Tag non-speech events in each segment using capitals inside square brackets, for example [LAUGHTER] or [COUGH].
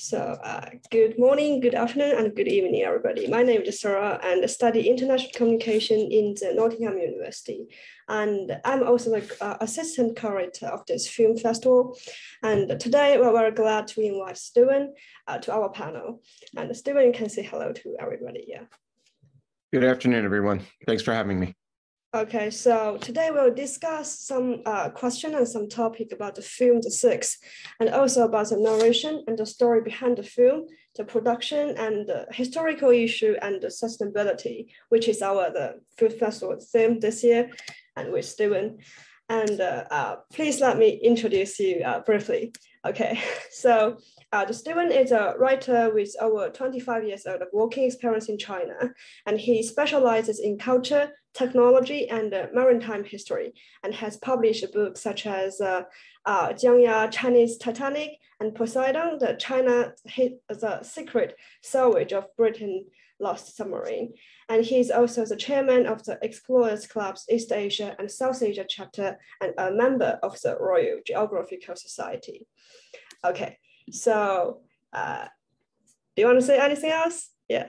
So, uh, good morning, good afternoon, and good evening, everybody. My name is Sara, and I study international communication in the Nottingham University. And I'm also the uh, assistant curator of this film festival. And today we're very glad to invite Steven uh, to our panel. And Steven, you can say hello to everybody. Yeah. Good afternoon, everyone. Thanks for having me. Okay, so today we'll discuss some uh, question and some topic about the film The Six, and also about the narration and the story behind the film, the production and the historical issue and the sustainability, which is our the film festival theme this year, and with Steven. And uh, uh, please let me introduce you uh, briefly. Okay, [LAUGHS] so uh, the Steven is a writer with over 25 years of working experience in China, and he specializes in culture, technology, and uh, maritime history, and has published books such as uh, uh, Jiangya Chinese Titanic and Poseidon, the China the secret salvage of Britain lost submarine. And he's also the chairman of the Explorers Club's East Asia and South Asia chapter and a member of the Royal Geographical Society. Okay, so uh, do you want to say anything else? Yeah.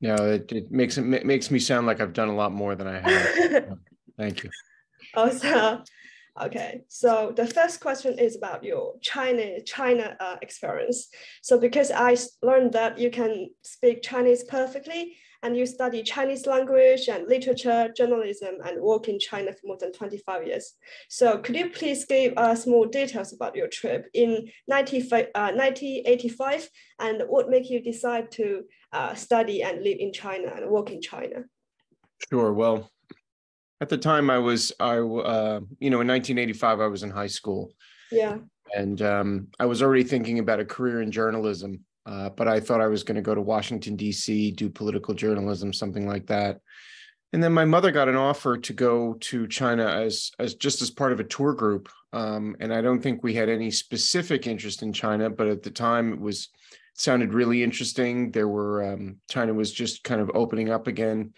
No, it, it makes it makes me sound like I've done a lot more than I have. [LAUGHS] Thank you. Also, okay. So the first question is about your China China uh, experience. So because I learned that you can speak Chinese perfectly, and you study Chinese language and literature, journalism, and work in China for more than 25 years. So could you please give us more details about your trip in 1985 uh, and what made you decide to uh, study and live in China and work in China? Sure. Well, at the time I was, I, uh, you know, in 1985, I was in high school. Yeah. And um, I was already thinking about a career in journalism. Uh, but I thought I was going to go to Washington, D.C., do political journalism, something like that. And then my mother got an offer to go to China as, as just as part of a tour group. Um, and I don't think we had any specific interest in China, but at the time it was sounded really interesting. There were um, China was just kind of opening up again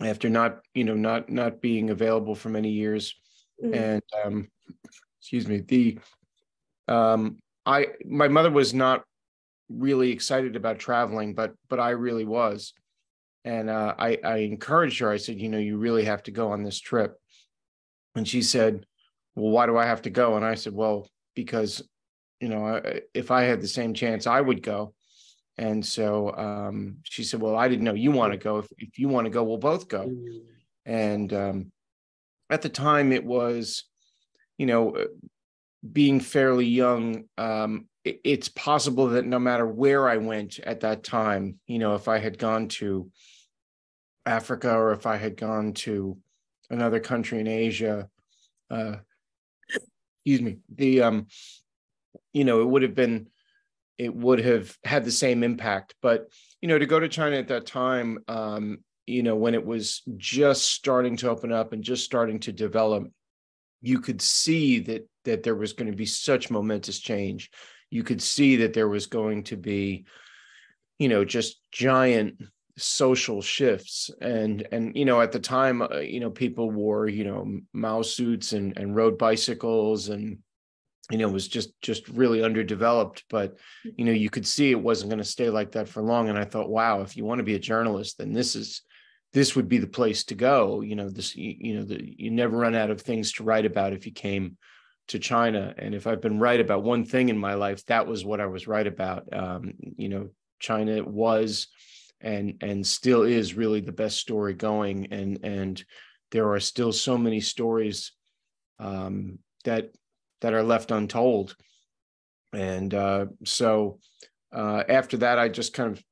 after not, you know, not not being available for many years. Mm-hmm. And um, excuse me, the um, I my mother was not really excited about traveling, but but I really was. And uh, I, I encouraged her. I said, you know, you really have to go on this trip. And she said, well, why do I have to go? And I said, well, because, you know, if I had the same chance, I would go. And so um, she said, well, I didn't know you want to go. If, if you want to go, we'll both go. Mm. And um, at the time, it was, you know, being fairly young, um, it's possible that no matter where I went at that time, you know, if I had gone to Africa or if I had gone to another country in Asia, uh, excuse me, the, um, you know, it would have been, it would have had the same impact. But, you know, to go to China at that time, um, you know, when it was just starting to open up and just starting to develop, you could see that that there was going to be such momentous change you could see that there was going to be you know just giant social shifts and and you know at the time uh, you know people wore you know mao suits and and rode bicycles and you know was just just really underdeveloped but you know you could see it wasn't going to stay like that for long and i thought wow if you want to be a journalist then this is this would be the place to go you know this you, you know the, you never run out of things to write about if you came to China. And if I've been right about one thing in my life, that was what I was right about. Um, you know, China was and and still is really the best story going. And and there are still so many stories um, that that are left untold. And uh, so uh, after that, I just kind of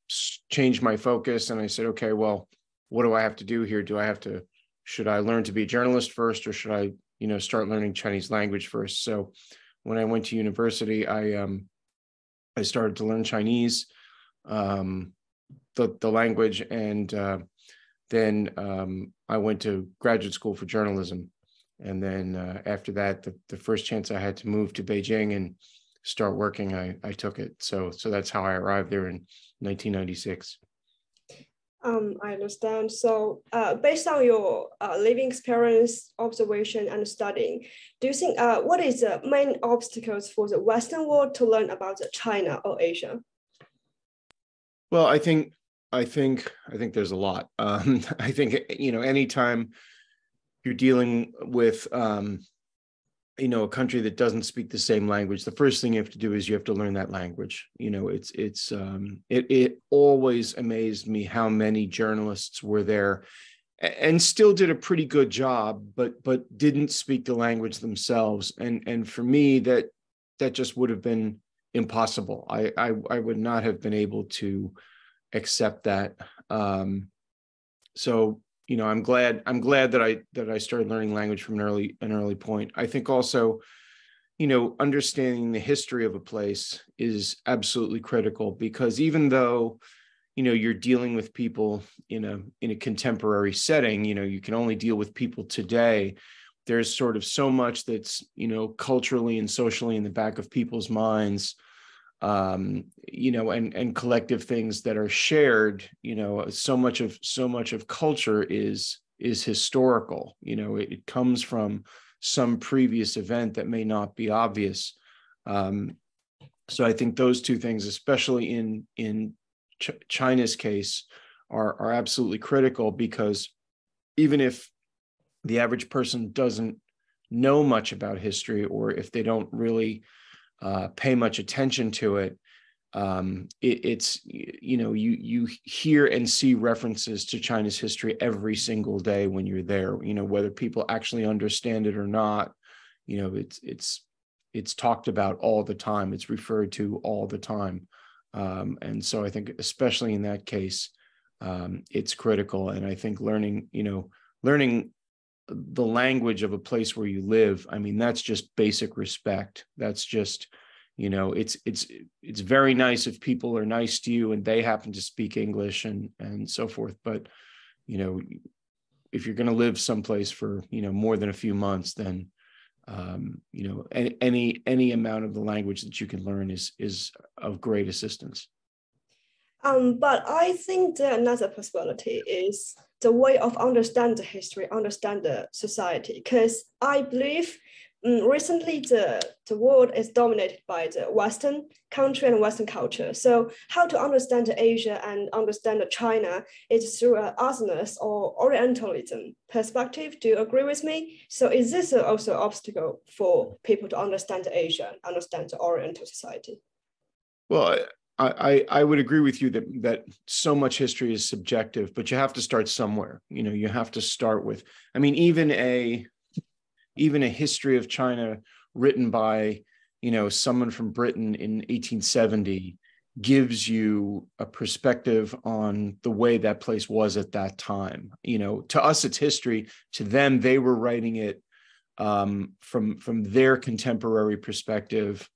changed my focus and I said, okay, well, what do I have to do here? Do I have to should I learn to be a journalist first, or should I you know start learning chinese language first so when i went to university i um i started to learn chinese um the the language and uh, then um i went to graduate school for journalism and then uh, after that the, the first chance i had to move to beijing and start working i i took it so so that's how i arrived there in 1996 Um, I understand. So, uh, based on your uh, living experience, observation, and studying, do you think uh, what is the main obstacles for the Western world to learn about China or Asia? Well, I think I think I think there's a lot. [LAUGHS] Um, I think you know anytime you're dealing with um, you know a country that doesn't speak the same language the first thing you have to do is you have to learn that language. You know it's it's um it it always amazed me how many journalists were there and still did a pretty good job but but didn't speak the language themselves. And and for me that that just would have been impossible. I i, I would not have been able to accept that. Um so you know i'm glad i'm glad that i that i started learning language from an early an early point. I think also you know understanding the history of a place is absolutely critical because even though you know you're dealing with people in a in a contemporary setting you know you can only deal with people today there's sort of so much that's you know culturally and socially in the back of people's minds um you know and and collective things that are shared you know so much of so much of culture is is historical. You know it, it comes from some previous event that may not be obvious. Um so i think those two things especially in in Ch- china's case are are absolutely critical because even if the average person doesn't know much about history or if they don't really uh, pay much attention to it, um, it, it's you know you you hear and see references to China's history every single day when you're there. You know whether people actually understand it or not. You know it's it's it's talked about all the time. It's referred to all the time, um, and so I think especially in that case, um, it's critical. And I think learning you know learning the language of a place where you live i mean that's just basic respect. That's just you know it's it's it's very nice if people are nice to you and they happen to speak english and and so forth. But you know if you're going to live someplace for you know more than a few months then um, you know any, any amount of the language that you can learn is is of great assistance. Um, but I think that another possibility is the way of understand the history, understand the society. Because I believe um, recently the, the world is dominated by the Western country and Western culture. So how to understand the Asia and understand the China is through an otherness or Orientalism perspective. Do you agree with me? So is this also an obstacle for people to understand Asia, understand the Oriental society? Well, I, I would agree with you that that so much history is subjective, but you have to start somewhere. You know, you have to start with. I mean, even a even a history of China written by you know someone from Britain in 1870 gives you a perspective on the way that place was at that time. You know, to us it's history. To them, they were writing it um, from from their contemporary perspective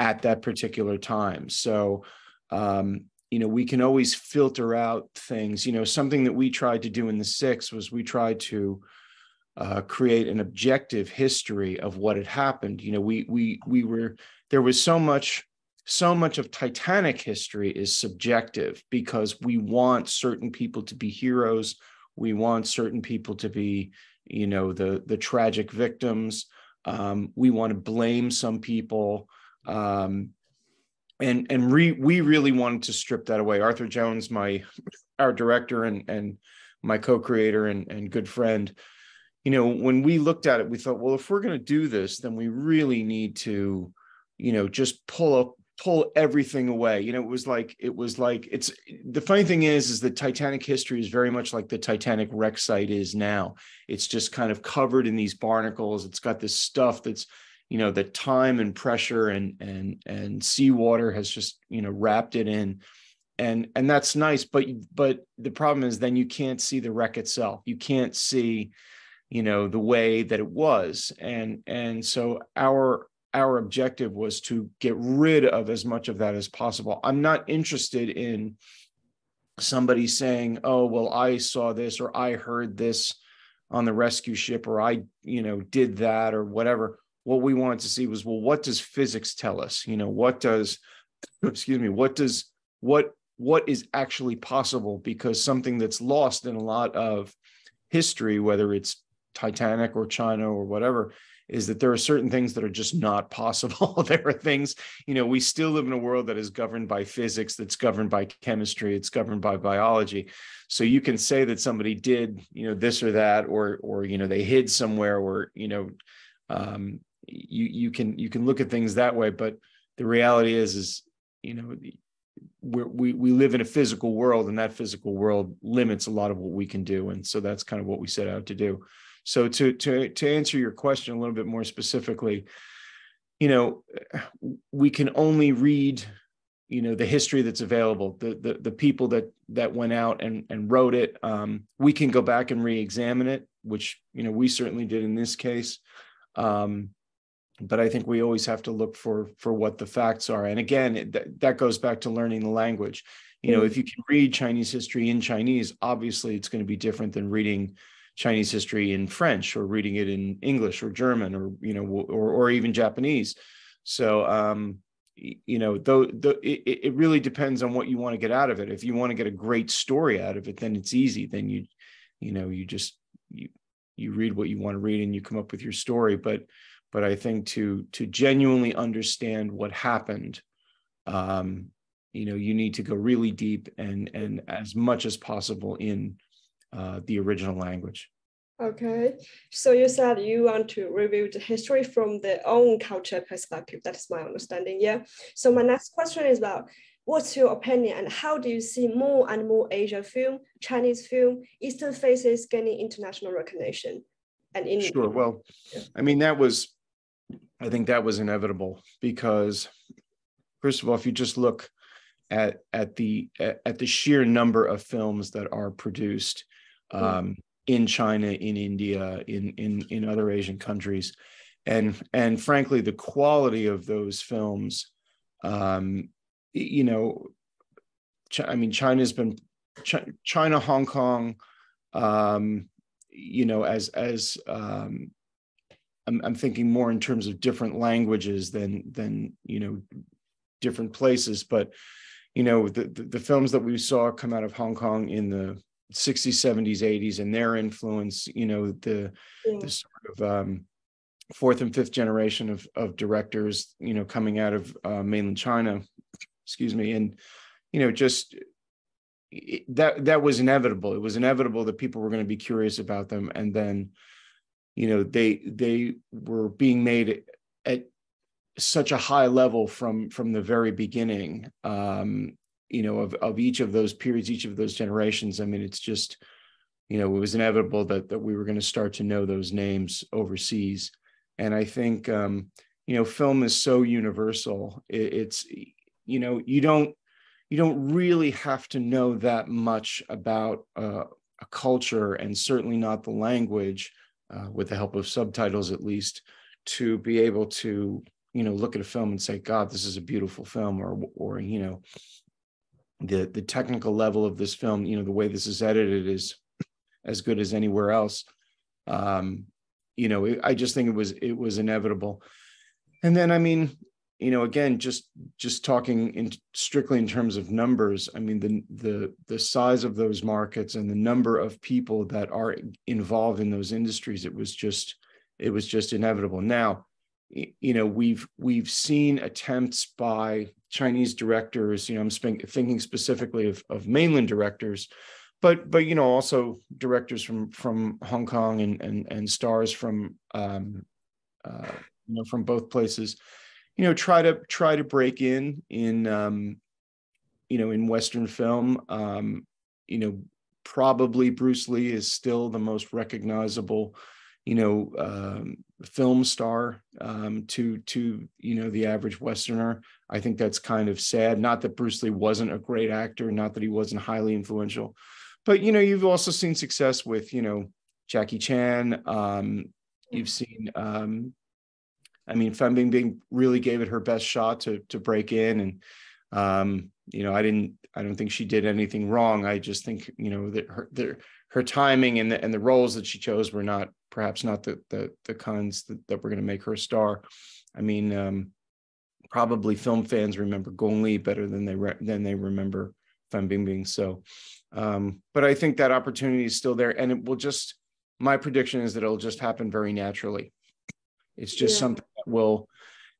at that particular time. So, um, you know, we can always filter out things. You know, something that we tried to do in the six was we tried to uh, create an objective history of what had happened. You know, we we we were there was so much so much of Titanic history is subjective because we want certain people to be heroes. We want certain people to be, you know, the the tragic victims. Um, we want to blame some people um, and and re, we really wanted to strip that away. Arthur Jones, my our director and and my co-creator and and good friend, you know, when we looked at it, we thought, well, if we're going to do this, then we really need to, you know, just pull up pull everything away. You know it was like it was like it's the funny thing is is that titanic history is very much like the titanic wreck site is now. It's just kind of covered in these barnacles. It's got this stuff that's you know the time and pressure and and and seawater has just you know wrapped it in. And and that's nice but but the problem is then you can't see the wreck itself. You can't see you know the way that it was. And and so our our objective was to get rid of as much of that as possible. I'm not interested in somebody saying oh well i saw this or i heard this on the rescue ship or i you know did that or whatever what we wanted to see was well what does physics tell us you know what does [CLEARS THROAT] excuse me what does what what is actually possible because something that's lost in a lot of history whether it's titanic or china or whatever is that there are certain things that are just not possible. [LAUGHS] there are things, you know, we still live in a world that is governed by physics, that's governed by chemistry, it's governed by biology. So you can say that somebody did, you know, this or that, or or you know, they hid somewhere, or you know, um, you you can you can look at things that way. But the reality is, is you know, we we live in a physical world, and that physical world limits a lot of what we can do, and so that's kind of what we set out to do. So to to to answer your question a little bit more specifically, you know, we can only read, you know, the history that's available, the the, the people that that went out and and wrote it. Um, we can go back and re-examine it, which you know we certainly did in this case. Um, but I think we always have to look for for what the facts are. And again, it, that, that goes back to learning the language. You know, if you can read Chinese history in Chinese, obviously it's going to be different than reading Chinese history in French or reading it in English or German or you know or or even Japanese. So um, you know, though the, it, it really depends on what you want to get out of it. If you want to get a great story out of it, then it's easy. Then you you know you just you you read what you want to read and you come up with your story. But but I think to to genuinely understand what happened, um, you know, you need to go really deep and and as much as possible in uh, the original language. Okay, so you said you want to review the history from their own culture perspective. That is my understanding. Yeah. So my next question is about what's your opinion and how do you see more and more Asian film, Chinese film, Eastern faces gaining international recognition? And in sure. Well, I mean that was, I think that was inevitable because, first of all, if you just look at at the at the sheer number of films that are produced um, in China, in India, in in in other Asian countries, and and frankly, the quality of those films, um, you know, I mean, China's been China, Hong Kong, um, you know, as as um, I'm, I'm thinking more in terms of different languages than than you know different places, but you know the, the, the films that we saw come out of Hong Kong in the 60s 70s 80s and their influence you know the, yeah. the sort of um, fourth and fifth generation of of directors you know coming out of uh, mainland china excuse me and you know just it, that that was inevitable it was inevitable that people were going to be curious about them and then you know they they were being made at such a high level from from the very beginning um you know of of each of those periods each of those generations. I mean it's just you know it was inevitable that that we were going to start to know those names overseas. And i think um you know film is so universal. It, it's you know you don't you don't really have to know that much about uh, a culture and certainly not the language uh, with the help of subtitles at least to be able to you know look at a film and say god this is a beautiful film or or you know the the technical level of this film you know the way this is edited is as good as anywhere else. Um you know it, i just think it was it was inevitable. And then i mean you know again just just talking in strictly in terms of numbers i mean the the the size of those markets and the number of people that are involved in those industries it was just it was just inevitable. Now you know we've we've seen attempts by chinese directors you know i'm thinking specifically of, of mainland directors but but you know also directors from from hong kong and and, and stars from um uh, you know from both places you know try to try to break in in um you know in western film um you know probably bruce lee is still the most recognizable you know um, film star um, to to you know the average Westerner. I think that's kind of sad. Not that Bruce Lee wasn't a great actor, not that he wasn't highly influential, but you know you've also seen success with you know Jackie Chan. Um, you've seen. I mean, Fan Bingbing really gave it her best shot to to break in, and um, you know, I didn't. I don't think she did anything wrong. I just think you know that her the, her timing and the and the roles that she chose were not perhaps not the the, the kinds that, that were going to make her a star. I mean, um, probably film fans remember Gong Li better than they re- than they remember Fan Bingbing. So, um, but I think that opportunity is still there, and it will just. My prediction is that it'll just happen very naturally. It's just yeah. something will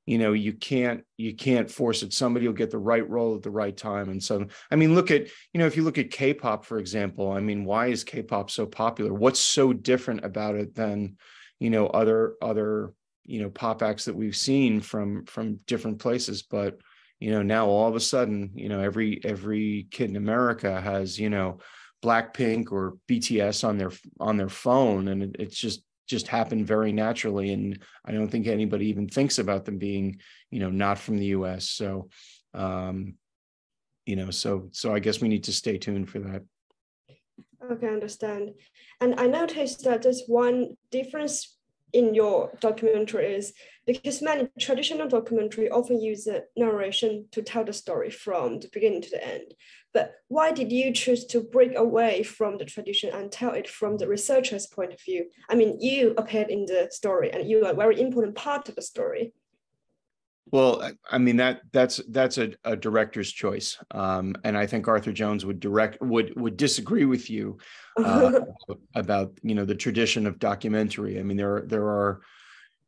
you know you can't you can't force it. Somebody will get the right role at the right time. And so i mean look at you know if you look at k-pop for example i mean why is k-pop so popular? What's so different about it than you know other other you know pop acts that we've seen from from different places? But you know now all of a sudden you know every every kid in america has you know blackpink or bts on their on their phone. And it, it's just just happen very naturally and i don't think anybody even thinks about them being you know not from the us so um you know so so i guess we need to stay tuned for that. Okay understand. And i noticed that there's one difference in your documentaries because many traditional documentary often use a narration to tell the story from the beginning to the end. But why did you choose to break away from the tradition and tell it from the researcher's point of view? I mean you appeared in the story and you are a very important part of the story. Well, I mean that that's that's a, a director's choice, um, and I think Arthur Jones would direct would would disagree with you uh, [LAUGHS] about you know the tradition of documentary. I mean there there are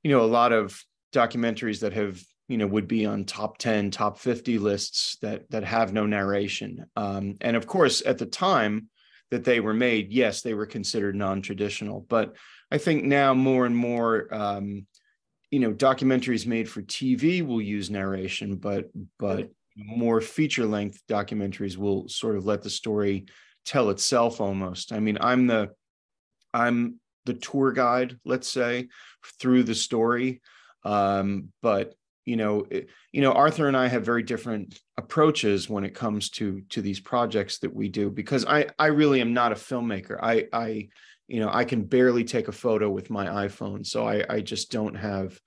you know a lot of documentaries that have you know would be on top 10 top 50 lists that that have no narration. Um, and of course at the time that they were made yes they were considered non-traditional. But i think now more and more um, you know documentaries made for tv will use narration but but more feature length documentaries will sort of let the story tell itself almost. I mean i'm the i'm the tour guide let's say through the story um, but you know it, you know arthur and i have very different approaches when it comes to to these projects that we do because i i really am not a filmmaker. I i you know i can barely take a photo with my iphone so i i just don't have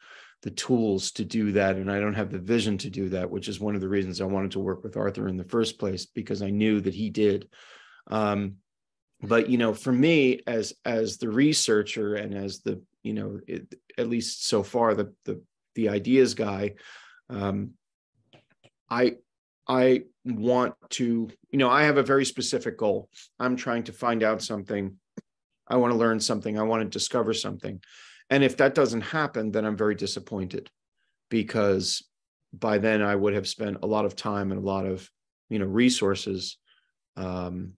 the tools to do that and i don't have the vision to do that which is one of the reasons i wanted to work with arthur in the first place because i knew that he did. Um, but you know for me as as the researcher and as the you know it, at least so far the the the ideas guy um, i i want to you know i have a very specific goal i'm trying to find out something I want to learn something. I want to discover something. And if that doesn't happen, then I'm very disappointed because by then I would have spent a lot of time and a lot of, you know, resources, um,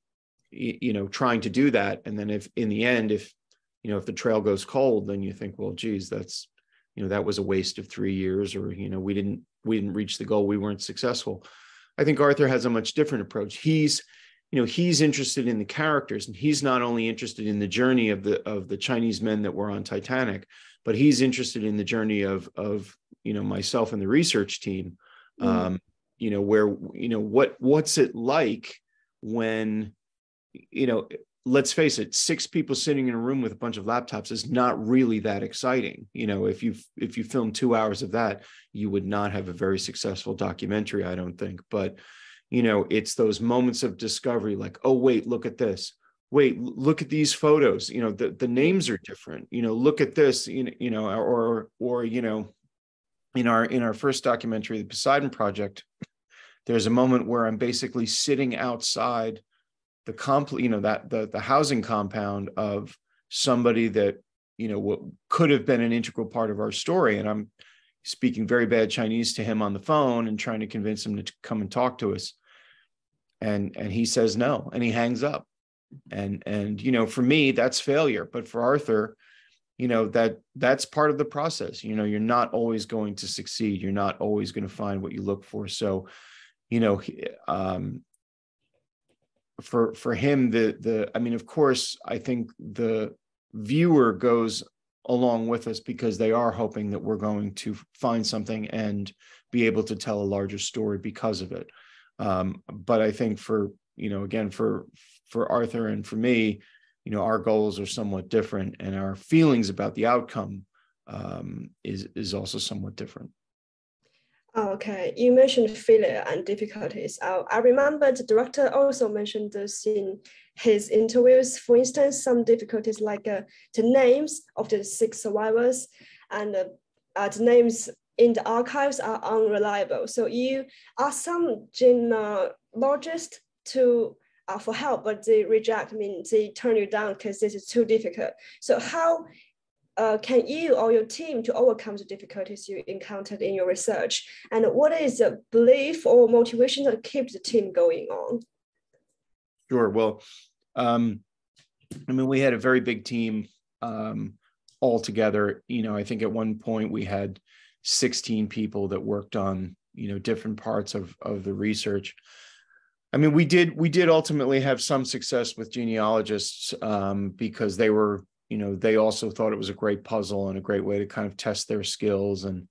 you, you know, trying to do that. And then if in the end, if, you know, if the trail goes cold, then you think, well, geez, that's, you know, that was a waste of three years or, you know, we didn't, we didn't reach the goal. We weren't successful. I think Arthur has a much different approach. He's, you know he's interested in the characters and he's not only interested in the journey of the of the chinese men that were on titanic but he's interested in the journey of of you know myself and the research team mm. um you know where you know what what's it like when you know let's face it six people sitting in a room with a bunch of laptops is not really that exciting. You know if you if you film 2 hours of that you would not have a very successful documentary i don't think. But you know it's those moments of discovery like oh wait look at this. Wait look at these photos. You know the, the names are different. You know look at this you know, you know or or you know in our in our first documentary the poseidon project there's a moment where i'm basically sitting outside the complete you know that the the housing compound of somebody that you know what could have been an integral part of our story and i'm speaking very bad Chinese to him on the phone and trying to convince him to come and talk to us. And and he says no, and he hangs up. And and you know, for me, that's failure. But for Arthur, you know that that's part of the process. You know, you're not always going to succeed. You're not always going to find what you look for. So, you know, um, for for him, the the I mean, of course, I think the viewer goes along with us because they are hoping that we're going to find something and be able to tell a larger story because of it. Um, but I think for you know again for for Arthur and for me, you know our goals are somewhat different and our feelings about the outcome um, is is also somewhat different. Oh, okay, you mentioned failure and difficulties. Uh, I remember the director also mentioned this in his interviews. For instance, some difficulties like uh, the names of the six survivors and uh, uh, the names in the archives are unreliable. So you are some genealogists to uh, for help, but they reject. I mean, they turn you down because this is too difficult. So how uh, can you or your team to overcome the difficulties you encountered in your research? And what is the belief or motivation that keeps the team going on? Sure. Well, um, I mean, we had a very big team um, all together. You know, I think at one point we had 16 people that worked on you know different parts of of the research. I mean, we did we did ultimately have some success with genealogists um, because they were you know they also thought it was a great puzzle and a great way to kind of test their skills. And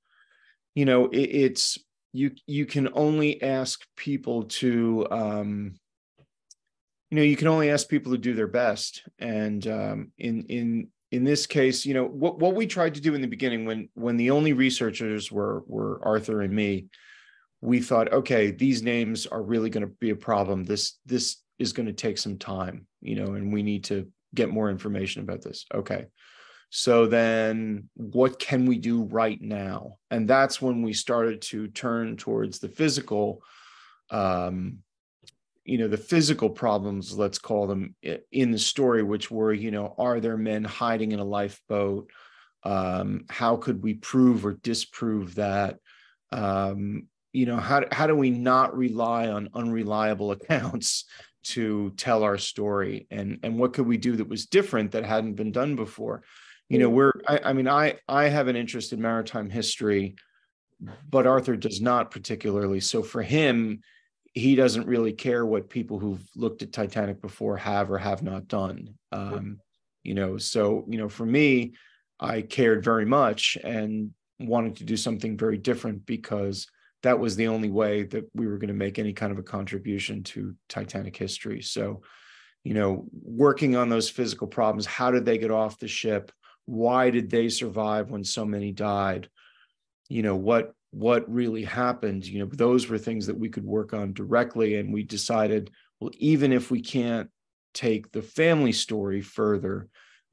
you know it, it's you you can only ask people to um, you know you can only ask people to do their best. And um, in in in this case you know what what we tried to do in the beginning when when the only researchers were were Arthur and me we thought okay these names are really going to be a problem. This this is going to take some time you know and we need to get more information about this. Okay. So then what can we do right now? And that's when we started to turn towards the physical um you know the physical problems let's call them in the story which were you know are there men hiding in a lifeboat? Um, how could we prove or disprove that? Um, you know how, how do we not rely on unreliable [LAUGHS] accounts to tell our story and and what could we do that was different that hadn't been done before you know mm. we're I, I mean i i have an interest in maritime history but arthur does not particularly so for him he doesn't really care what people who've looked at Titanic before have or have not done. Um, you know, so you know, for me, I cared very much and wanted to do something very different because that was the only way that we were going to make any kind of a contribution to Titanic history. So, you know, working on those physical problems, how did they get off the ship? Why did they survive when so many died? You know, what what really happened you know those were things that we could work on directly and we decided well even if we can't take the family story further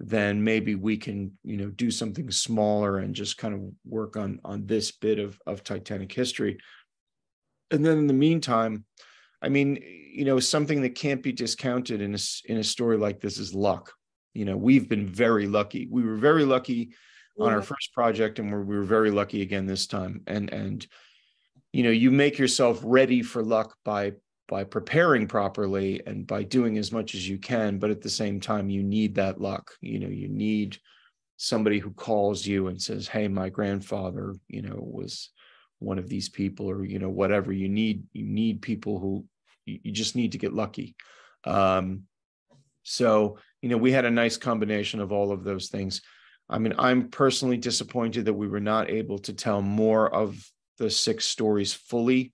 then maybe we can you know do something smaller and just kind of work on on this bit of of titanic history. And then in the meantime i mean you know something that can't be discounted in a in a story like this is luck. You know we've been very lucky. We were very lucky on our first project and we're, we were very lucky again this time. And and you know you make yourself ready for luck by by preparing properly and by doing as much as you can but at the same time you need that luck. You know you need somebody who calls you and says hey my grandfather you know was one of these people or you know whatever. You need you need people who you just need to get lucky. Um so you know we had a nice combination of all of those things. I mean, I'm personally disappointed that we were not able to tell more of the six stories fully.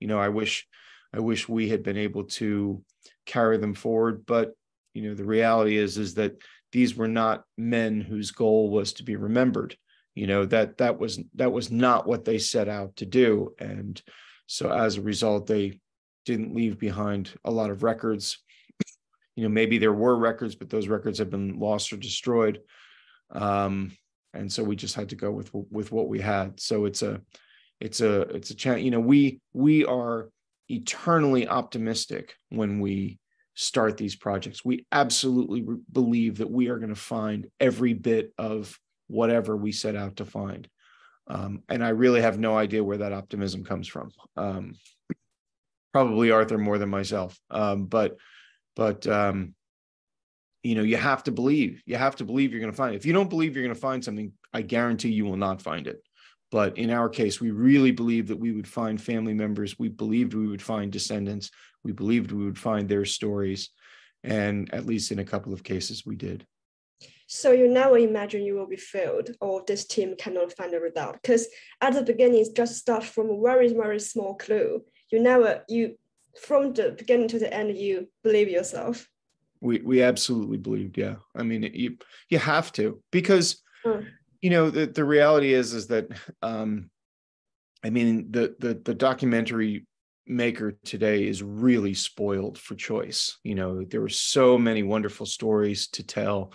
You know, I wish I wish we had been able to carry them forward, but you know, the reality is is that these were not men whose goal was to be remembered. You know, that that was that was not what they set out to do. And so as a result, they didn't leave behind a lot of records. You know, maybe there were records, but those records have been lost or destroyed um, and so we just had to go with with what we had. So it's a it's a it's a chance. You know, we we are eternally optimistic when we start these projects. We absolutely re- believe that we are going to find every bit of whatever we set out to find. Um, and I really have no idea where that optimism comes from. Um, probably Arthur more than myself. Um, but but um, you know you have to believe you have to believe you're going to find it if you don't believe you're going to find something i guarantee you will not find it but in our case we really believed that we would find family members. We believed we would find descendants. We believed we would find their stories. And at least in a couple of cases we did. So you never imagine you will be failed or this team cannot find a result. Because at the beginning it's just start from a very very small clue. You never you from the beginning to the end you believe yourself. We we absolutely believed yeah. I mean you you have to. Because mm. You know the, the reality is is that um i mean the the the documentary maker today is really spoiled for choice you know there were so many wonderful stories to tell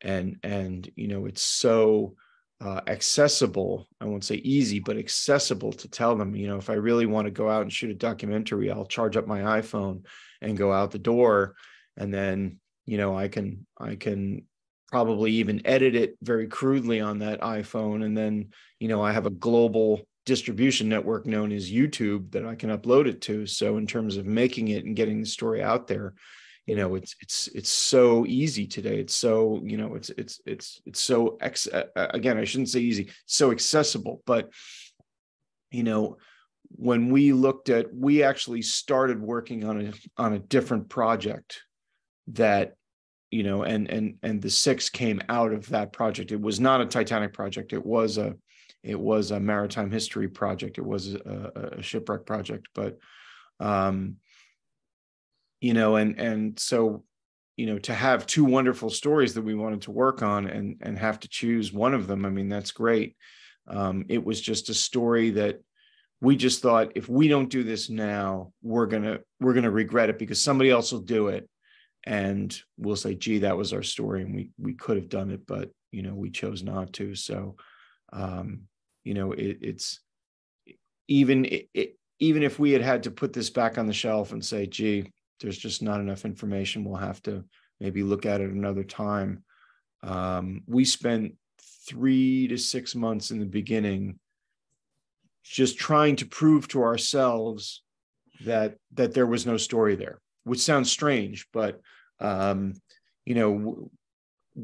and and you know it's so uh, accessible. I won't say easy, but accessible to tell them. You know, if I really want to go out and shoot a documentary, I'll charge up my iPhone and go out the door, and then you know I can I can probably even edit it very crudely on that iPhone, and then you know I have a global distribution network known as YouTube that I can upload it to. So in terms of making it and getting the story out there, you know it's it's it's so easy today. It's so you know it's it's it's it's so ex- again i shouldn't say easy so accessible. But you know when we looked at we actually started working on a on a different project that you know and and and the six came out of that project. It was not a titanic project. It was a it was a maritime history project. It was a, a shipwreck project but um you know and and so you know to have two wonderful stories that we wanted to work on and and have to choose one of them i mean that's great. Um, it was just a story that we just thought if we don't do this now we're gonna we're gonna regret it because somebody else will do it and we'll say gee that was our story and we we could have done it but you know we chose not to so um you know it, it's even it, it, even if we had had to put this back on the shelf and say gee there's just not enough information. We'll have to maybe look at it another time. Um, we spent three to six months in the beginning just trying to prove to ourselves that that there was no story there, which sounds strange, but um, you know,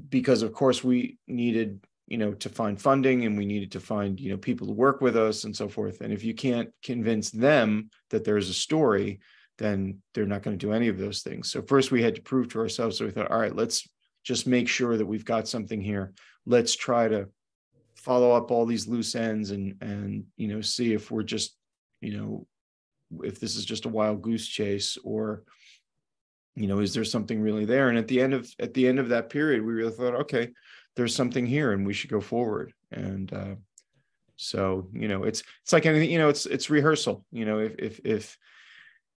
because of course we needed you know to find funding and we needed to find you know people to work with us and so forth and if you can't convince them that there's a story then they're not going to do any of those things. So first we had to prove to ourselves. So we thought, all right, let's just make sure that we've got something here. Let's try to follow up all these loose ends and and you know see if we're just you know if this is just a wild goose chase or you know is there something really there and at the end of at the end of that period we really thought okay there's something here and we should go forward and uh so you know it's it's like anything you know it's it's rehearsal you know if if if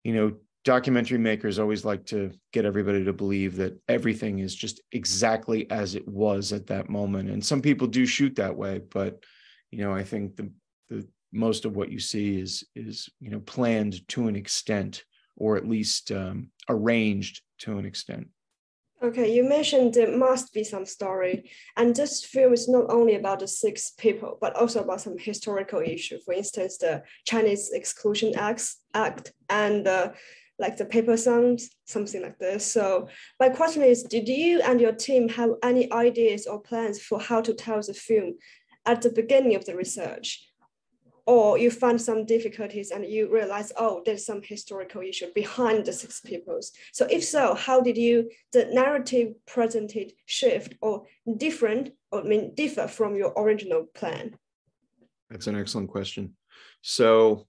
you know, documentary makers always like to get everybody to believe that everything is just exactly as it was at that moment. And some people do shoot that way, but you know, I think the the most of what you see is is you know planned to an extent, or at least um, arranged to an extent. Okay, you mentioned there must be some story, and this film is not only about the six people, but also about some historical issue. For instance, the Chinese Exclusion Acts, Act, and uh, like the paper sons, something like this. So my question is, did you and your team have any ideas or plans for how to tell the film at the beginning of the research? Or you find some difficulties and you realize, oh, there's some historical issue behind the six peoples. So if so, how did you, the narrative presented shift or different, or I mean, differ from your original plan? That's an excellent question. So,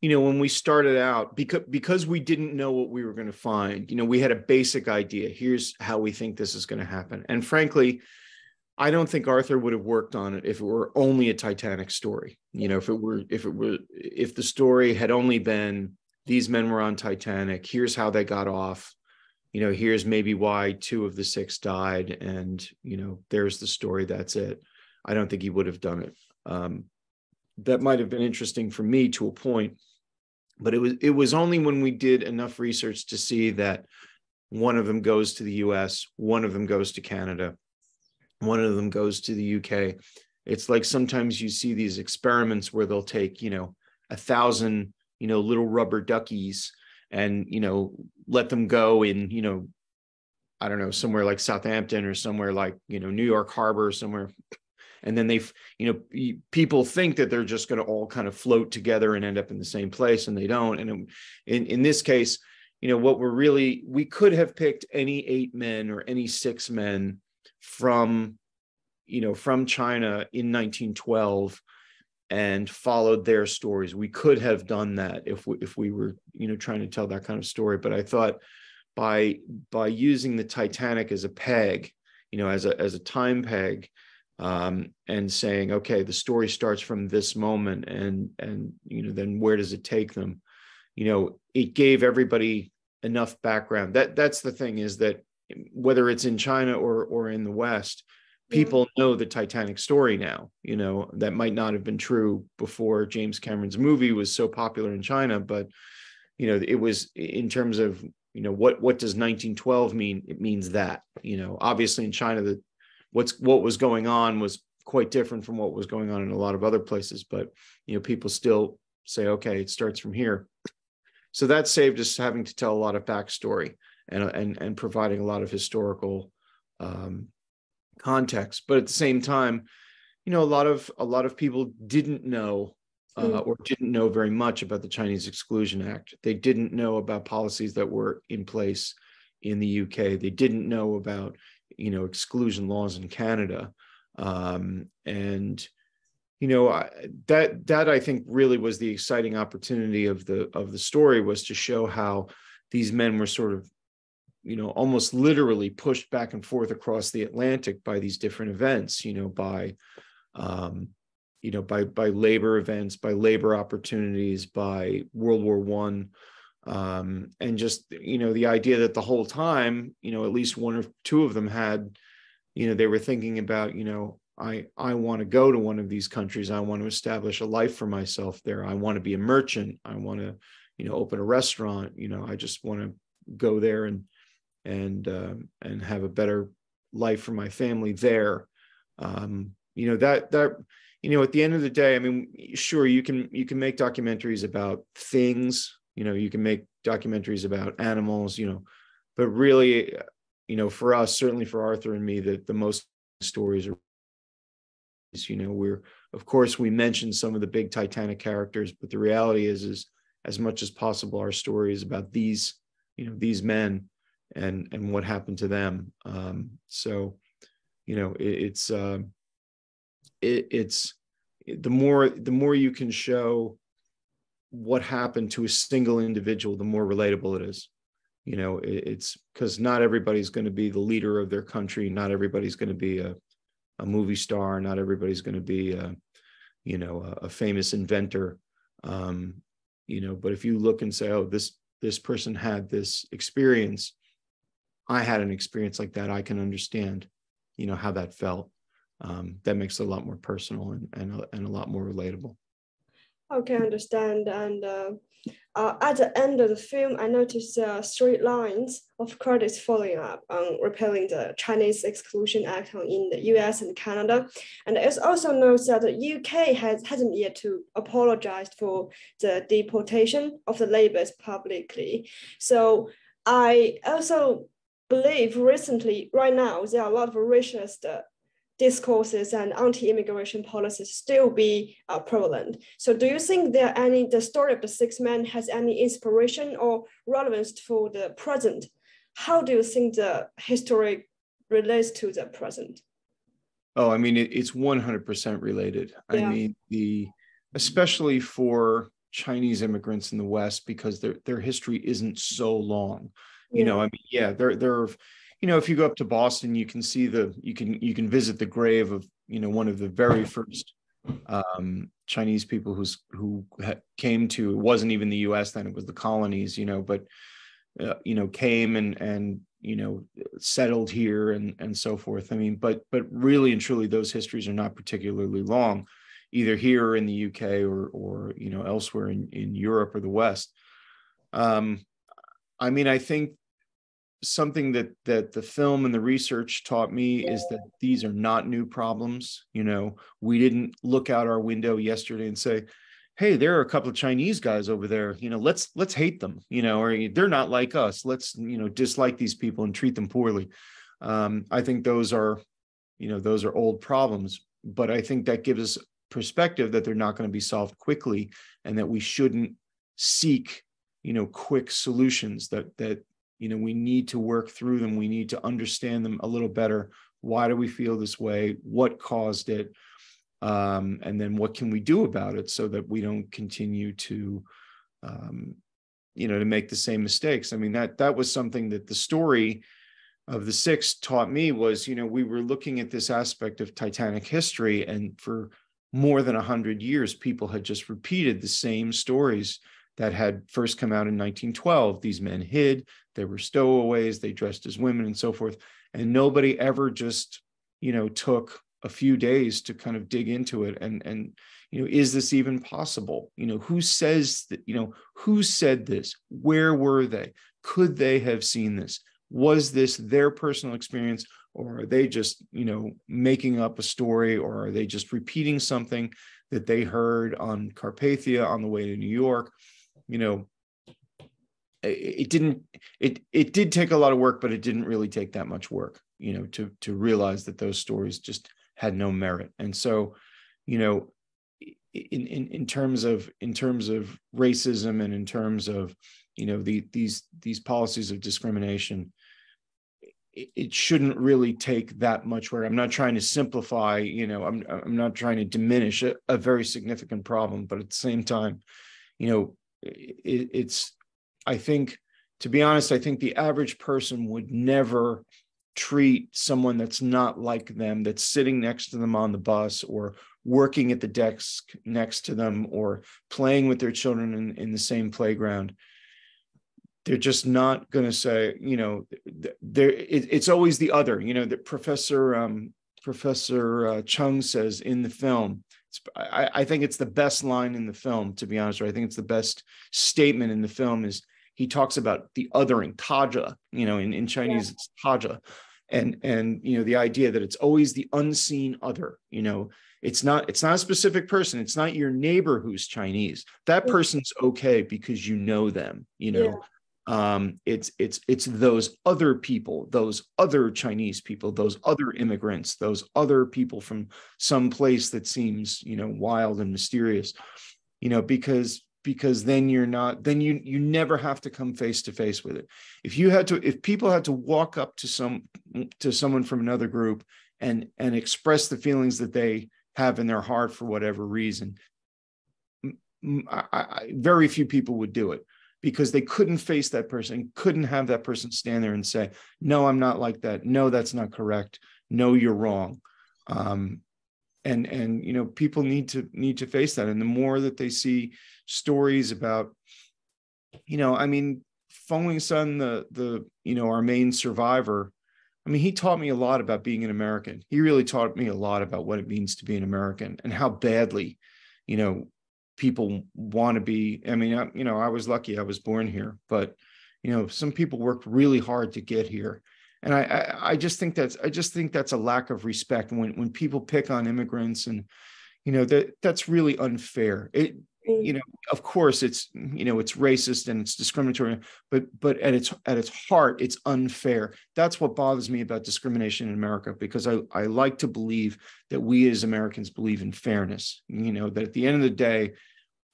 you know, when we started out, because because we didn't know what we were going to find, you know, we had a basic idea. Here's how we think this is going to happen. And frankly, I don't think Arthur would have worked on it if it were only a Titanic story. You know, if it were, if it were, if the story had only been these men were on Titanic, here's how they got off, you know, here's maybe why two of the six died, and you know, there's the story. That's it. I don't think he would have done it. Um, that might have been interesting for me to a point, but it was it was only when we did enough research to see that one of them goes to the U.S., one of them goes to Canada one of them goes to the UK. It's like sometimes you see these experiments where they'll take, you know, a thousand, you know, little rubber duckies and, you know, let them go in, you know, I don't know, somewhere like Southampton or somewhere like, you know, New York Harbor, somewhere. And then they, you know, people think that they're just going to all kind of float together and end up in the same place, and they don't. And in in this case, you know, what we're really, we could have picked any eight men or any six men from you know from China in 1912 and followed their stories. We could have done that if we if we were you know trying to tell that kind of story. But I thought by by using the Titanic as a peg, you know, as a as a time peg, um, and saying, okay, the story starts from this moment, and and you know, then where does it take them? You know, it gave everybody enough background. That that's the thing is that whether it's in China or or in the West, people yeah. know the Titanic story now. You know that might not have been true before James Cameron's movie was so popular in China, but you know it was in terms of you know what what does 1912 mean? It means that you know obviously in China that what's what was going on was quite different from what was going on in a lot of other places, but you know people still say okay it starts from here. So that saved us having to tell a lot of backstory and and and providing a lot of historical um, context. But at the same time, you know, a lot of a lot of people didn't know uh, mm. or didn't know very much about the Chinese Exclusion Act. They didn't know about policies that were in place in the UK. They didn't know about you know exclusion laws in Canada, um, and you know I, that that I think really was the exciting opportunity of the of the story was to show how these men were sort of you know almost literally pushed back and forth across the atlantic by these different events you know by um you know by by labor events by labor opportunities by world war one. Um and just you know the idea that the whole time you know at least one or two of them had you know they were thinking about you know i i want to go to one of these countries. I want to establish a life for myself there. I want to be a merchant. I want to you know open a restaurant. You know i just want to go there and and um, and have a better life for my family there. Um, you know that that you know at the end of the day, I mean, sure you can you can make documentaries about things. You know, you can make documentaries about animals. You know, but really, you know, for us, certainly for Arthur and me, that the most stories are you know we're of course we mentioned some of the big titanic characters but the reality is is as much as possible our story is about these you know these men and and what happened to them. Um, so, you know, it, it's uh, it, it's the more the more you can show what happened to a single individual, the more relatable it is. You know, it, it's because not everybody's going to be the leader of their country. Not everybody's going to be a a movie star. Not everybody's going to be a you know a, a famous inventor. Um, you know, but if you look and say, oh, this this person had this experience I had an experience like that, I can understand, you know, how that felt. Um, that makes it a lot more personal and and a, and a lot more relatable. Okay, I understand. And uh, uh, at the end of the film, I noticed uh, three lines of credits following up on repealing the Chinese Exclusion Act in the US and Canada. And it also notes that the UK has, hasn't yet to apologize for the deportation of the laborers publicly. So I also believe recently, right now, there are a lot of racist uh, discourses and anti-immigration policies still be uh, prevalent. So do you think there any, the story of the six men has any inspiration or relevance for the present? How do you think the history relates to the present? Oh, I mean, it, it's 100% related. Yeah. I mean, the, especially for Chinese immigrants in the West, because their, their history isn't so long you yeah. know i mean yeah there there are you know if you go up to boston you can see the you can you can visit the grave of you know one of the very first um chinese people who's who came to it wasn't even the us then it was the colonies you know but uh, you know came and and you know settled here and and so forth i mean but but really and truly those histories are not particularly long either here or in the uk or or you know elsewhere in in europe or the west um i mean i think something that that the film and the research taught me is that these are not new problems you know? We didn't look out our window yesterday and say hey there are a couple of chinese guys over there you know let's let's hate them you know or they're not like us let's you know dislike these people and treat them poorly. Um, i think those are you know those are old problems but i think that gives us perspective that they're not going to be solved quickly and that we shouldn't seek you know quick solutions that that you know we need to work through them. We need to understand them a little better. Why do we feel this way? What caused it? Um, and then what can we do about it so that we don't continue to um, you know to make the same mistakes? I mean that that was something that the story of the six taught me was you know we were looking at this aspect of titanic history and for more than 100 years people had just repeated the same stories that had first come out in 1912. These men hid, they were stowaways, they dressed as women and so forth. And nobody ever just, you know took a few days to kind of dig into it and and you know is this even possible? You know who says that you know who said this? Where were they? Could they have seen this? Was this their personal experience or are they just you know making up a story or are they just repeating something that they heard on carpathia on the way to new york you know it didn't it it did take a lot of work but it didn't really take that much work you know to to realize that those stories just had no merit. And so you know in in in terms of in terms of racism and in terms of you know the these these policies of discrimination it, it shouldn't really take that much work. I'm not trying to simplify you know i'm i'm not trying to diminish a, a very significant problem but at the same time you know it, it's i think to be honest i think the average person would never treat someone that's not like them that's sitting next to them on the bus or working at the desk next to them or playing with their children in, in the same playground they're just not going to say you know there it, it's always the other you know that professor um, professor uh, chung says in the film I, I think it's the best line in the film to be honest or i think it's the best statement in the film is he talks about the othering taja you know in, in chinese yeah. it's taja and and you know the idea that it's always the unseen other you know it's not it's not a specific person it's not your neighbor who's chinese that person's okay because you know them you know. Um it's it's it's those other people those other chinese people those other immigrants those other people from some place that seems you know wild and mysterious you know because because then you're not then you you never have to come face to face with it. If you had to if people had to walk up to some to someone from another group and and express the feelings that they have in their heart for whatever reason I, I, very few people would do it because they couldn't face that person couldn't have that person stand there and say no i'm not like that. No that's not correct. No you're wrong. Um, and and you know people need to need to face that. And the more that they see stories about you know i mean Feng Wing-sung the the you know our main survivor i mean he taught me a lot about being an american. He really taught me a lot about what it means to be an american and how badly you know people want to be i mean I, you know i was lucky i was born here but you know some people worked really hard to get here and I, I, I just think that's I just think that's a lack of respect when when people pick on immigrants and you know that that's really unfair. It Mm. you know of course it's you know it's racist and it's discriminatory but but at its at its heart it's unfair. That's what bothers me about discrimination in america because i i like to believe that we as americans believe in fairness. You know that at the end of the day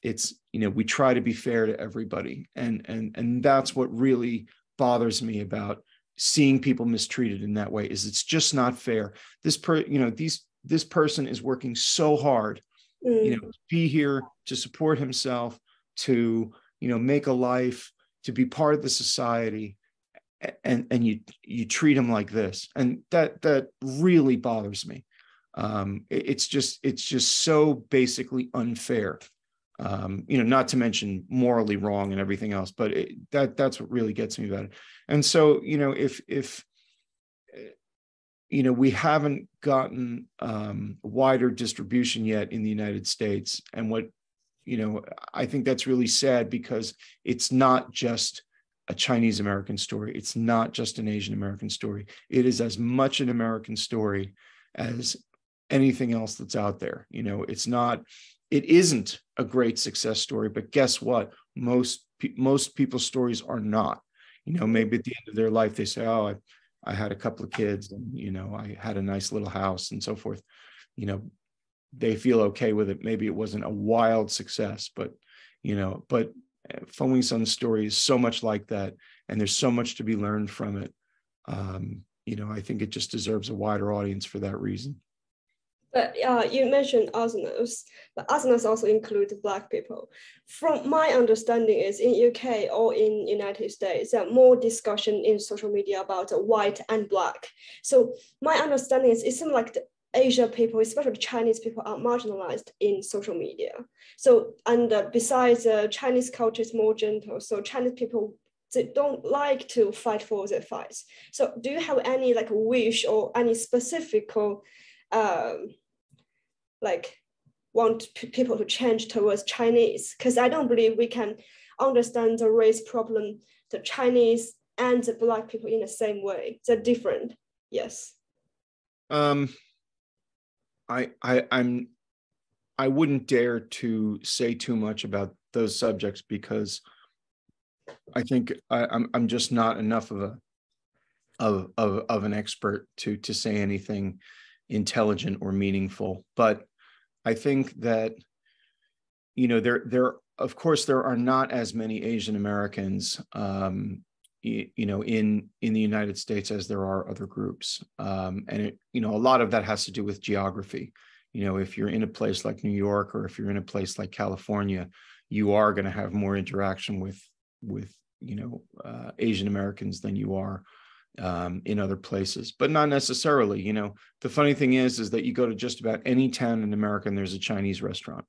it's you know we try to be fair to everybody. And and and that's what really bothers me about seeing people mistreated in that way is it's just not fair. This per you know these this person is working so hard mm. you know be here to support himself to you know make a life to be part of the society and and you you treat him like this and that that really bothers me um it's just it's just so basically unfair um, you know, not to mention morally wrong and everything else, but it, that that's what really gets me about it. And so, you know, if if you know we haven't gotten um, wider distribution yet in the United States, and what you know, I think that's really sad because it's not just a Chinese American story. It's not just an Asian American story. It is as much an American story as anything else that's out there. You know, it's not it isn't a great success story but guess what most most people's stories are not you know maybe at the end of their life they say oh I, I had a couple of kids and you know i had a nice little house and so forth. You know they feel okay with it. Maybe it wasn't a wild success but you know but uh, Feng Wing-sung's story is so much like that and there's so much to be learned from it. Um, you know i think it just deserves a wider audience for that reason but uh, you mentioned Aznos, but Aznos also include Black people. From my understanding is in UK or in United States, there more discussion in social media about white and Black. So my understanding is it seems like the Asia people, especially Chinese people, are marginalized in social media. So, and uh, besides, uh, Chinese culture is more gentle. So Chinese people they don't like to fight for their fights. So do you have any like wish or any specific um, like want people to change towards Chinese? Because I don't believe we can understand the race problem, the Chinese and the black people in the same way. They're different. Yes. Um, I I I'm I wouldn't dare to say too much about those subjects because I think I, I'm I'm just not enough of a of of of an expert to to say anything intelligent or meaningful. But I think that you know there there of course there are not as many Asian Americans um, you, you know in in the United States as there are other groups, um, and it, you know a lot of that has to do with geography. You know, if you're in a place like New York or if you're in a place like California, you are going to have more interaction with with you know uh, Asian Americans than you are um, in other places, but not necessarily. You know, the funny thing is, is that you go to just about any town in America and there's a Chinese restaurant.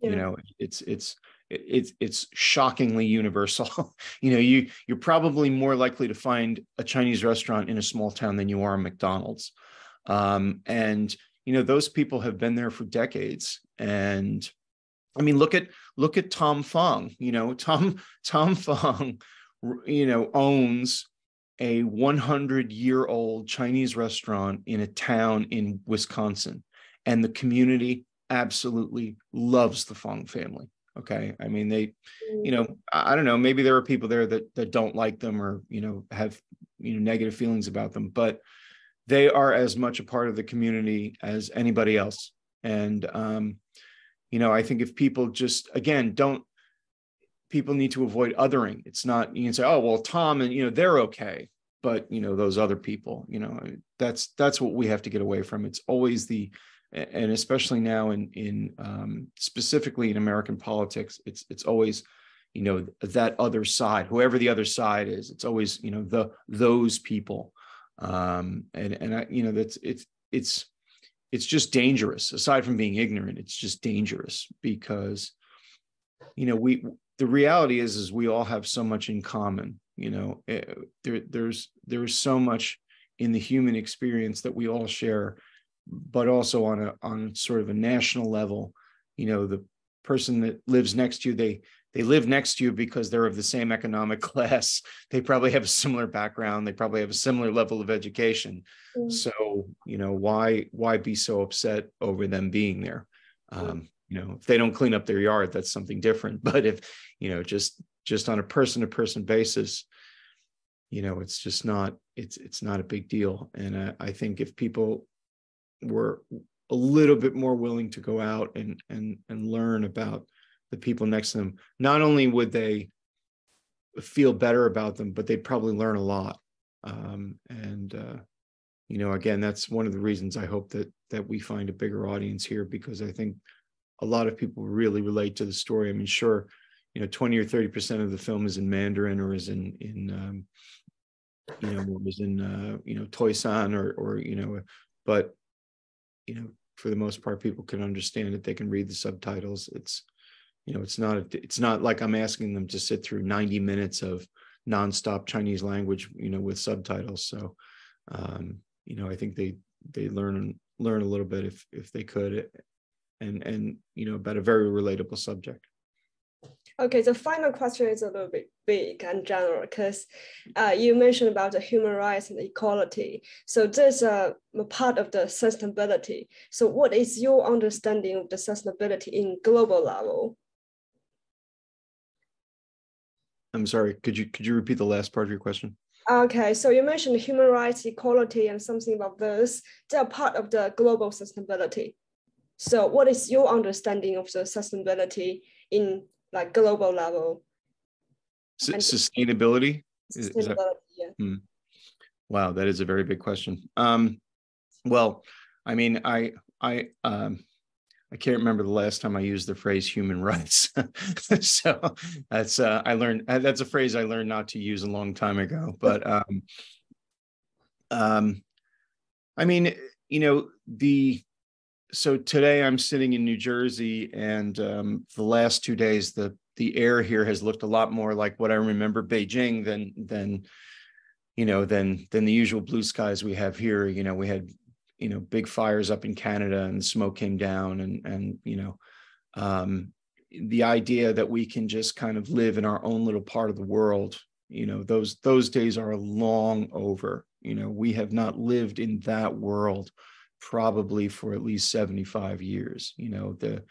Yeah. You know, it's it's it's it's shockingly universal. [LAUGHS] you know, you you're probably more likely to find a Chinese restaurant in a small town than you are a McDonald's. Um, and you know, those people have been there for decades. And I mean, look at look at Tom Fong. You know, [LAUGHS] Tom Tom Fong, you know, owns a 100 year old Chinese restaurant in a town in Wisconsin, and the community absolutely loves the Fong family. Okay, I mean they, you know, I don't know. Maybe there are people there that that don't like them or you know have you know negative feelings about them, but they are as much a part of the community as anybody else. And um, you know, I think if people just again don't people need to avoid othering. It's not you can say, oh well, Tom and you know they're okay, but you know those other people, you know that's that's what we have to get away from. It's always the and especially now in in um, specifically in American politics, it's it's always you know that other side, whoever the other side is. It's always you know the those people, um, and and I you know that's it's it's it's just dangerous. Aside from being ignorant, it's just dangerous because you know we the reality is is we all have so much in common you know eh, there there's there's so much in the human experience that we all share but also on a on sort of a national level you know the person that lives next to you they they live next to you because they're of the same economic [LAUGHS] class. They probably have a similar background. They probably have a similar level of education. Mm. so you know why why be so upset over them being there? Um, you know if they don't clean up their yard that's something different. [LAUGHS] But if you know just just on a person to person basis you know it's just not it's it's not a big deal. And I, I think if people were a little bit more willing to go out and and and learn about the people next to them not only would they feel better about them but they'd probably learn a lot. Um, and uh, you know again that's one of the reasons i hope that that we find a bigger audience here because i think a lot of people really relate to the story. I mean, sure, you know, 20 or 30 percent of the film is in Mandarin or is in in um, you know, or is in uh, you know, Toisan or or you know, but you know, for the most part, people can understand it. They can read the subtitles. It's you know, it's not a, it's not like I'm asking them to sit through 90 minutes of nonstop Chinese language, you know, with subtitles. So, um, you know, I think they they learn learn a little bit if if they could and and you know about a very relatable subject. Okay the final question is a little bit big and general because uh, you mentioned about the human rights and equality. So there's a, a part of the sustainability. So what is your understanding of the sustainability in global level? I'm sorry could you could you repeat the last part of your question? Okay, so you mentioned human rights, equality, and something about this. They're part of the global sustainability. So what is your understanding of the sustainability in like global level? S- sustainability? sustainability that, yeah. Hmm. Wow, that is a very big question. Um, well, I mean, I I um, I can't remember the last time I used the phrase human rights. [LAUGHS] so that's uh, I learned uh, that's a phrase I learned not to use a long time ago. But um, um, I mean, you know, the so today I'm sitting in New Jersey, and um, the last two days the the air here has looked a lot more like what I remember Beijing than than you know than than the usual blue skies we have here. You know, we had you know big fires up in Canada and the smoke came down and and you know um, the idea that we can just kind of live in our own little part of the world you know those those days are long over you know we have not lived in that world probably for at least 75 years you know the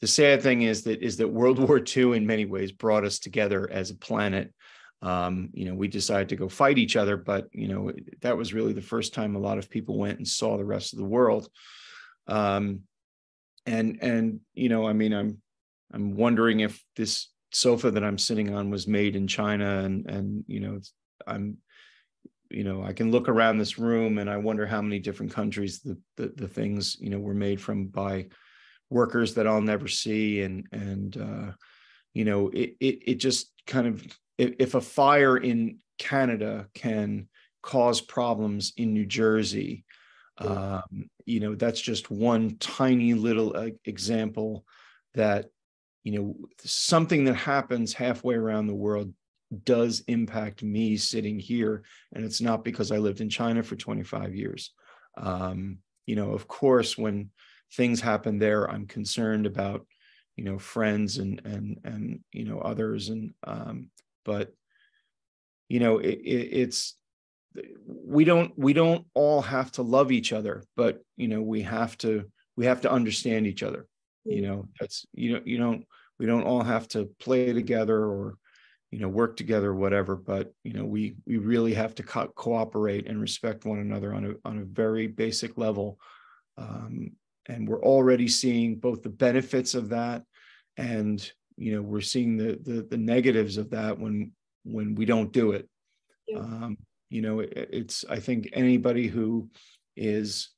the sad thing is that is that world [LAUGHS] war ii in many ways brought us together as a planet. Um, you know we decided to go fight each other but you know that was really the first time a lot of people went and saw the rest of the world. Um, and and you know i mean i'm i'm wondering if this sofa that i'm sitting on was made in china and and you know i'm you know i can look around this room and i wonder how many different countries the the, the things you know were made from by workers that i'll never see. And and uh you know it it, it just kind of if, if a fire in canada can cause problems in new jersey um, you know that's just one tiny little uh, example that you know something that happens halfway around the world does impact me sitting here and it's not because i lived in china for 25 years. Um, you know of course when things happen there i'm concerned about you know friends and and and you know others and um, but you know it, it, it's we don't we don't all have to love each other but you know we have to we have to understand each other. You know that's you know you don't we don't all have to play together or you know work together whatever but you know we we really have to co- cooperate and respect one another on a on a very basic level um, and we're already seeing both the benefits of that and you know we're seeing the the, the negatives of that when when we don't do it yeah. um, you know it, it's i think anybody who is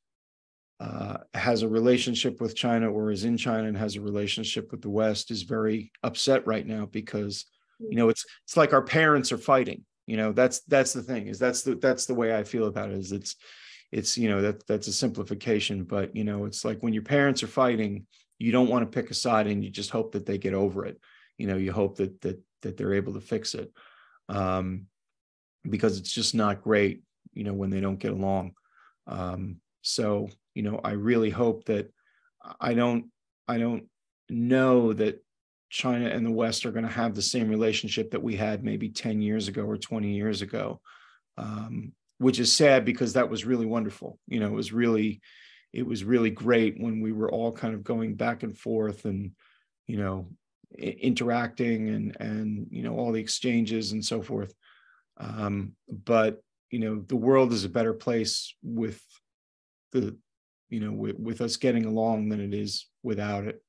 uh, has a relationship with china or is in china and has a relationship with the west is very upset right now because you know it's it's like our parents are fighting you know that's that's the thing is that's the that's the way i feel about it is it's it's you know that that's a simplification but you know it's like when your parents are fighting you don't want to pick a side and you just hope that they get over it you know you hope that that that they're able to fix it um because it's just not great, you know, when they don't get along. Um, so, you know, I really hope that I don't, I don't know that China and the West are going to have the same relationship that we had maybe 10 years ago or 20 years ago, um, which is sad because that was really wonderful. You know, it was really, it was really great when we were all kind of going back and forth and, you know, interacting and and you know all the exchanges and so forth um, but you know, the world is a better place with the, you know, with, with us getting along than it is without it.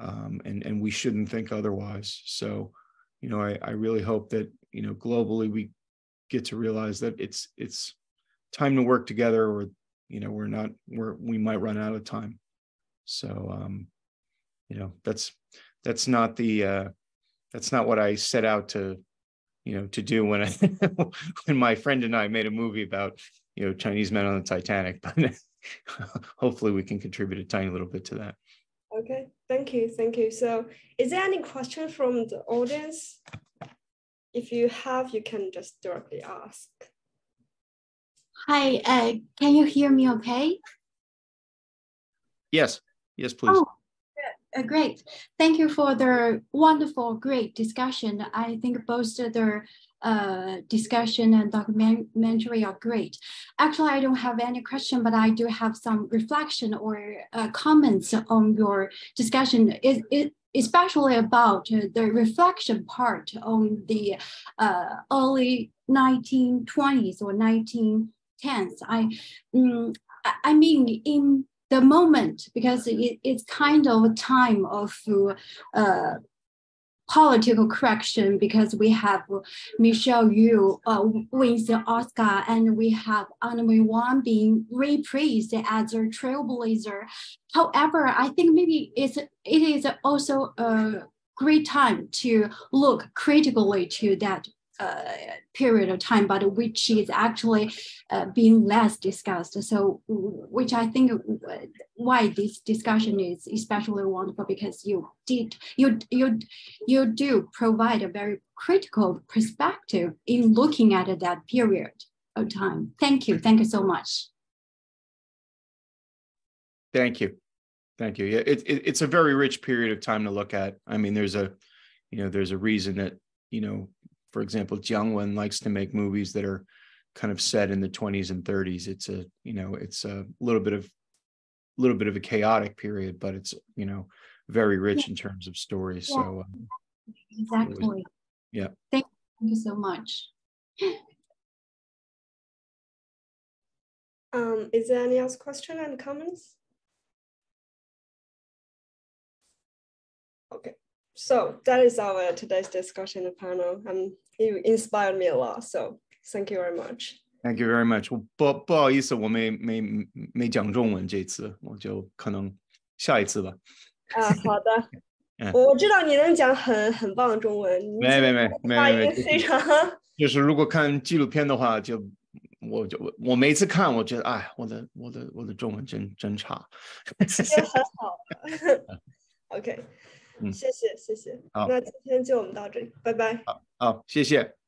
Um, and and we shouldn't think otherwise. So, you know, I, I really hope that you know globally we get to realize that it's it's time to work together, or you know, we're not we're we might run out of time. So, um, you know, that's that's not the uh, that's not what I set out to you know to do when I [LAUGHS] when my friend and I made a movie about you know Chinese men on the Titanic, but [LAUGHS] hopefully we can contribute a tiny little bit to that. Okay, thank you, thank you. So, is there any question from the audience? If you have, you can just directly ask. Hi, uh, can you hear me okay? Yes, yes, please. Oh, uh, great. Thank you for the wonderful, great discussion. I think both the uh, discussion and documentary are great. Actually, I don't have any question, but I do have some reflection or uh, comments on your discussion. It, it, especially about the reflection part on the uh, early 1920s or 1910s. I, um, I mean, in the moment because it, it's kind of a time of uh, political correction because we have Michelle Yeoh uh, wins the Oscar and we have Anna Wong being repraised as a trailblazer. However, I think maybe it's it is also a great time to look critically to that uh, period of time, but which is actually uh, being less discussed. So, which I think why this discussion is especially wonderful because you did you you you do provide a very critical perspective in looking at that period of time. Thank you. Thank you so much. Thank you. Thank you. Yeah, it, it, it's a very rich period of time to look at. I mean, there's a, you know, there's a reason that, you know, for example, Jiang Wen likes to make movies that are kind of set in the 20s and 30s. It's a, you know, it's a little bit of, a little bit of a chaotic period, but it's, you know, very rich in terms of stories. Yeah. So um, exactly. Was, yeah. Thank you so much. [LAUGHS] Um, is there any else question and comments? Okay, so that is our today's discussion panel. Um, you inspired me a lot, so thank you very much. Thank you very much. 我不不好意思，我没没没讲中文这次，我就可能下一次吧。啊，好的。我知道你能讲很很棒的中文，没没没没发音非常。就是如果看纪录片的话，就我就我我每次看，我觉得哎，我的我的我的中文真真差。也很好。OK。谢谢谢谢，好那今天就我们到这里，拜拜。好，好，谢谢。